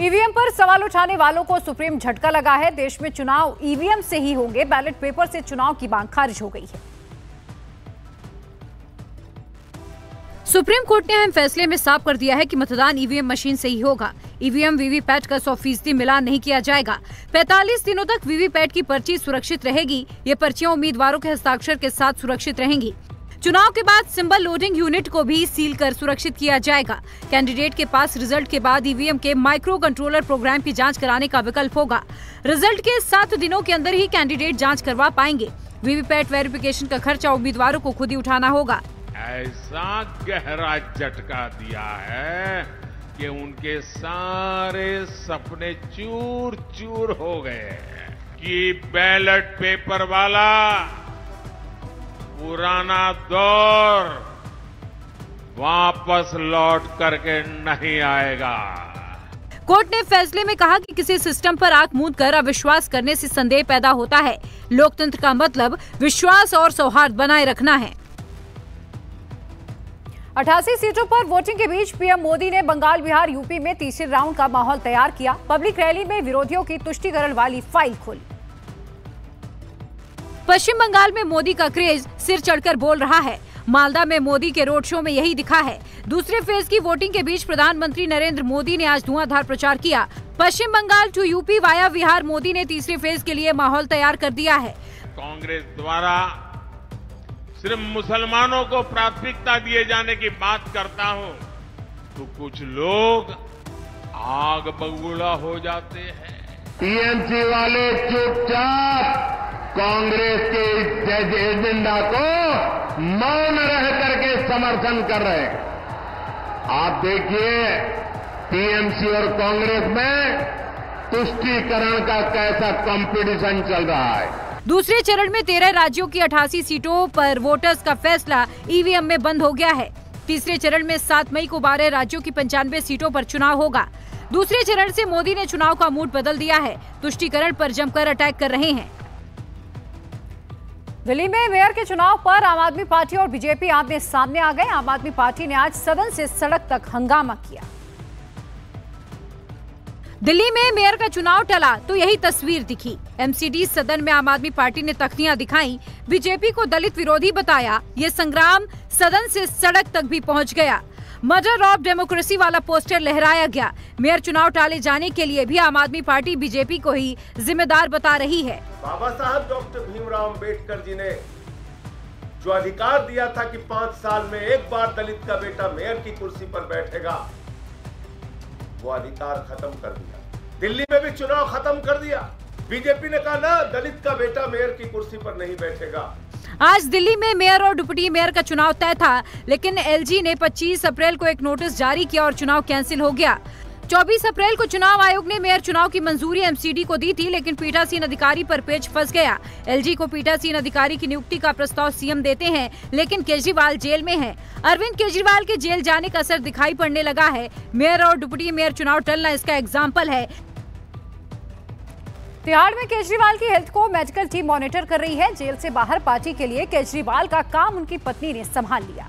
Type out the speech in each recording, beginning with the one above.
EVM पर सवाल उठाने वालों को सुप्रीम झटका लगा है। देश में चुनाव ईवीएम से ही होंगे। बैलेट पेपर से चुनाव की मांग खारिज हो गई है। सुप्रीम कोर्ट ने अहम फैसले में साफ़ कर दिया है कि मतदान ईवीएम मशीन से ही होगा। ईवीएम वीवीपैट का 100 फ़ीसदी मिलान नहीं किया जाएगा। 45 दिनों तक वीवीपैट की पर्ची सुरक्षित रहेगी। ये पर्चियाँ उम्मीदवारों के हस्ताक्षर के साथ सुरक्षित रहेंगी। चुनाव के बाद सिंबल लोडिंग यूनिट को भी सील कर सुरक्षित किया जाएगा। कैंडिडेट के पास रिज़ल्ट के बाद ईवीएम के माइक्रो कंट्रोलर प्रोग्राम की जाँच कराने का विकल्प होगा। रिज़ल्ट के सात दिनों के अंदर ही कैंडिडेट जाँच करवा पाएँगे। वीवीपैट वेरिफिकेशन का खर्चा उम्मीदवारों को खुद ही उठाना होगा। ऐसा गहरा झटका दिया है कि उनके सारे सपने चूर चूर हो गए कि बैलेट पेपर वाला पुराना दौर वापस लौट करके नहीं आएगा। कोर्ट ने फैसले में कहा कि किसी सिस्टम पर आँख मूंद कर अविश्वास करने से संदेह पैदा होता है। लोकतंत्र का मतलब विश्वास और सौहार्द बनाए रखना है। अठासी सीटों पर वोटिंग के बीच पीएम मोदी ने बंगाल, बिहार, यूपी में तीसरे राउंड का माहौल तैयार किया। पब्लिक रैली में विरोधियों की तुष्टिकरण वाली फ़ाइल खोली। पश्चिम बंगाल में मोदी का क्रेज सिर चढ़कर बोल रहा है। मालदा में मोदी के रोड शो में यही दिखा है। दूसरे फ़ेज़ की वोटिंग के बीच प्रधानमंत्री नरेंद्र मोदी ने आज धुआंधार प्रचार किया। Paschim Bangal to UP via Bihar Modi ने तीसरे फ़ेज़ के लिए माहौल तैयार कर दिया है। कांग्रेस द्वारा सिर्फ़ मुसलमानों को प्राथमिकता दिए जाने की बात करता हूँ तो कुछ लोग आग बबूला हो जाते हैं। टीएमसी वाले चुपचाप कांग्रेस के इस एजेंडा को मौन रह करके समर्थन कर रहे हैं। आप देखिए टीएमसी और कांग्रेस में तुष्टीकरण का कैसा कंपटीशन चल रहा है। दूसरे चरण में तेरह राज्यों की अठासी सीटों पर वोटर्स का फैसला ईवीएम में बंद हो गया है। तीसरे चरण में सात मई को बारह राज्यों की पंचानवे सीटों पर चुनाव होगा। दूसरे चरण से मोदी ने चुनाव का मूड बदल दिया है। तुष्टिकरण पर जमकर अटैक कर रहे हैं। दिल्ली में मेयर के चुनाव पर आम आदमी पार्टी और बीजेपी आमने सामने आ गए। आम आदमी पार्टी ने आज सदन से सड़क तक हंगामा किया। दिल्ली में मेयर का चुनाव टला तो यही तस्वीर दिखी। एमसीडी सदन में आम आदमी पार्टी ने तख्तियाँ दिखाई। बीजेपी को दलित विरोधी बताया, ये संग्राम सदन से सड़क तक भी पहुँच गया। मर्डर ऑफ़ डेमोक्रेसी वाला पोस्टर लहराया गया। मेयर चुनाव टाले जाने के लिए भी आम आदमी पार्टी बीजेपी को ही जिम्मेदार बता रही है। बाबा साहब, डॉक्टर भीमराव अंबेडकर जी ने जो अधिकार दिया था कि पाँच साल में एक बार दलित का बेटा मेयर की कुर्सी पर बैठेगा, वो अधिकार खत्म कर दिया। दिल्ली में भी चुनाव खत्म कर दिया। बीजेपी ने कहा, ना, दलित का बेटा मेयर की कुर्सी पर नहीं बैठेगा। आज दिल्ली में मेयर और डिप्टी मेयर का चुनाव तय था, लेकिन एलजी ने 25 अप्रैल को एक नोटिस जारी किया और चुनाव कैंसिल हो गया। 24 अप्रैल को चुनाव आयोग ने मेयर चुनाव की मंजूरी एमसीडी को दी थी, लेकिन पीठासीन अधिकारी पर पेच फंस गया। एलजी को पीठासीन अधिकारी की नियुक्ति का प्रस्ताव सीएम देते हैं, लेकिन केजरीवाल जेल में है। अरविंद केजरीवाल के जेल जाने का असर दिखाई पड़ने लगा है। मेयर और डिप्टी मेयर चुनाव टलना इसका एग्ज़ाम्पल है। तिहाड़ में केजरीवाल की हेल्थ को मेडिकल टीम मॉनिटर कर रही है। जेल से बाहर पार्टी के लिए केजरीवाल का काम उनकी पत्नी ने संभाल लिया।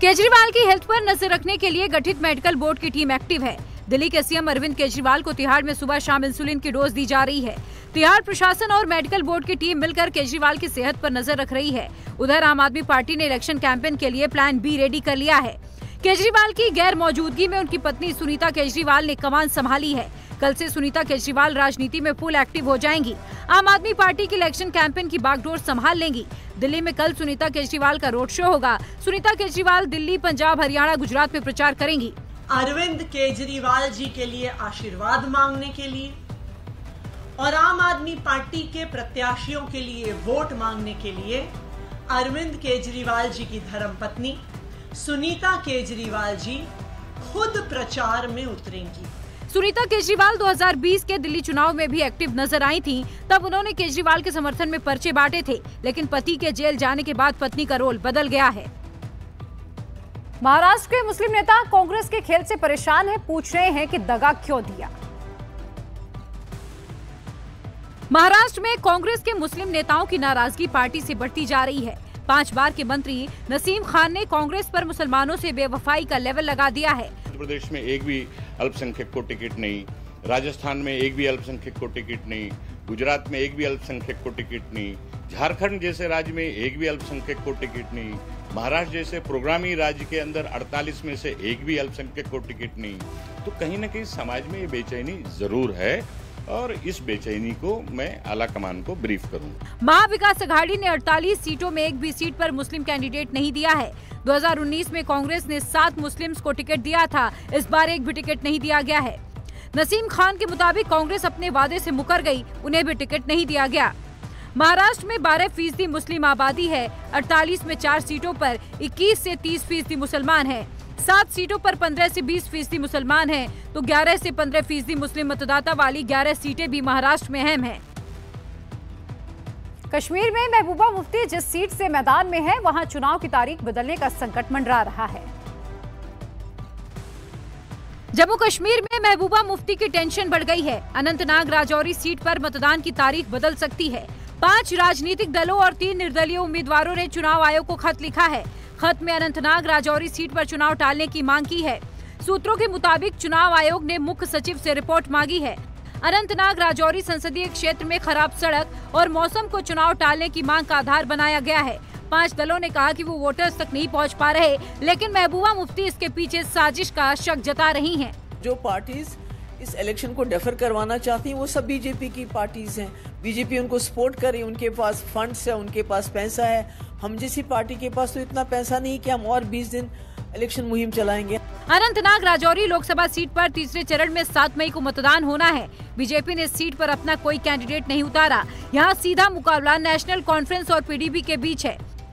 केजरीवाल की हेल्थ पर नज़र रखने के लिए गठित मेडिकल बोर्ड की टीम एक्टिव है। दिल्ली के सीएम अरविंद केजरीवाल को तिहाड़ में सुबह शाम इंसुलिन की डोज दी जा रही है। तिहाड़ प्रशासन और मेडिकल बोर्ड की टीम मिलकर केजरीवाल की सेहत पर नज़र रख रही है। उधर आम आदमी पार्टी ने इलेक्शन कैंपेन के लिए प्लान बी रेडी कर लिया है। केजरीवाल की गैर मौजूदगी में उनकी पत्नी सुनीता केजरीवाल ने कमान संभाली है। कल से सुनीता केजरीवाल राजनीति में फुल एक्टिव हो जाएँगी। आम आदमी पार्टी की इलेक्शन कैंपेन की बागडोर संभाल लेंगी। दिल्ली में कल सुनीता केजरीवाल का रोड शो होगा। सुनीता केजरीवाल दिल्ली, पंजाब, हरियाणा, गुजरात में प्रचार करेंगी। अरविंद केजरीवाल जी के लिए आशीर्वाद मांगने के लिए और आम आदमी पार्टी के प्रत्याशियों के लिए वोट मांगने के लिए अरविंद केजरीवाल जी की धर्मपत्नी सुनीता केजरीवाल जी खुद प्रचार में उतरेंगी। सुनीता केजरीवाल 2020 के दिल्ली चुनाव में भी एक्टिव नज़र आई थीं। तब उन्होंने केजरीवाल के समर्थन में पर्चे बांटे थे, लेकिन पति के जेल जाने के बाद पत्नी का रोल बदल गया है। महाराष्ट्र के मुस्लिम नेता कांग्रेस के खेल से परेशान है, पूछ रहे हैं कि दगा क्यों दिया? महाराष्ट्र में कांग्रेस के मुस्लिम नेताओं की नाराज़गी पार्टी से बढ़ती जा रही है। पाँच बार के मंत्री नसीम खान ने कांग्रेस पर मुसलमानों से बेवफाई का लेवल लगा दिया है। मध्य प्रदेश में एक भी अल्पसंख्यक को टिकट नहीं, राजस्थान में एक भी अल्पसंख्यक को टिकट नहीं, गुजरात में एक भी अल्पसंख्यक को टिकट नहीं, झारखंड जैसे राज्य में एक भी अल्पसंख्यक को टिकट नहीं, महाराष्ट्र जैसे प्रोग्रामी राज्य के अंदर 48 में से एक भी अल्पसंख्यक को टिकट नहीं। तो कहीं ना कहीं समाज में ये बेचैनी ज़रूर है। और इस बेचैनी को मैं आला कमान को ब्रीफ करूँ महाविकास अघाड़ी ने 48 सीटों में एक भी सीट पर मुस्लिम कैंडिडेट नहीं दिया है। 2019 में कांग्रेस ने सात मुस्लिम्स को टिकट दिया था, इस बार एक भी टिकट नहीं दिया गया है। नसीम खान के मुताबिक कांग्रेस अपने वादे से मुकर गई, उन्हें भी टिकट नहीं दिया गया। महाराष्ट्र में 12 फ़ीसदी मुस्लिम आबादी है 48 में चार सीटों पर 21 से 30 फ़ीसदी मुसलमान हैं। सात सीटों पर 15 से 20 फ़ीसदी मुसलमान हैं, तो 11 से 15 फ़ीसदी मुस्लिम मतदाता वाली 11 सीटें भी महाराष्ट्र में अहम हैं। कश्मीर में महबूबा मुफ्ती जिस सीट से मैदान में है वहाँ चुनाव की तारीख बदलने का संकट मंडरा रहा है। जम्मू कश्मीर में महबूबा मुफ्ती की टेंशन बढ़ गई है। अनंतनाग राजौरी सीट पर मतदान की तारीख बदल सकती है। पाँच राजनीतिक दलों और तीन निर्दलीय उम्मीदवारों ने चुनाव आयोग को खत लिखा है। खत में अनंतनाग राजौरी सीट पर चुनाव टालने की मांग की है। सूत्रों के मुताबिक चुनाव आयोग ने मुख्य सचिव से रिपोर्ट मांगी है। अनंतनाग राजौरी संसदीय क्षेत्र में खराब सड़क और मौसम को चुनाव टालने की मांग का आधार बनाया गया है। पाँच दलों ने कहा कि वो वोटर्स तक नहीं पहुँच पा रहे, लेकिन महबूबा मुफ्ती इसके पीछे साजिश का शक जता रही हैं। जो पार्टीज़ इस इलेक्शन को डेफर करवाना चाहती हैं, वो सब बीजेपी की पार्टीज़ हैं। बीजेपी उनको सपोर्ट करे उनके पास फंड्स है, उनके पास पैसा है। हम जैसी पार्टी के पास तो इतना पैसा नहीं कि हम और 20 दिन इलेक्शन मुहिम चलाएँगे। अनंतनाग राजौरी लोकसभा सीट पर तीसरे चरण में सात मई को मतदान होना है। बीजेपी ने सीट पर अपना कोई कैंडिडेट नहीं उतारा। यहाँ सीधा मुकाबला नेशनल कॉन्फ्रेंस और पीडीपी के बीच है।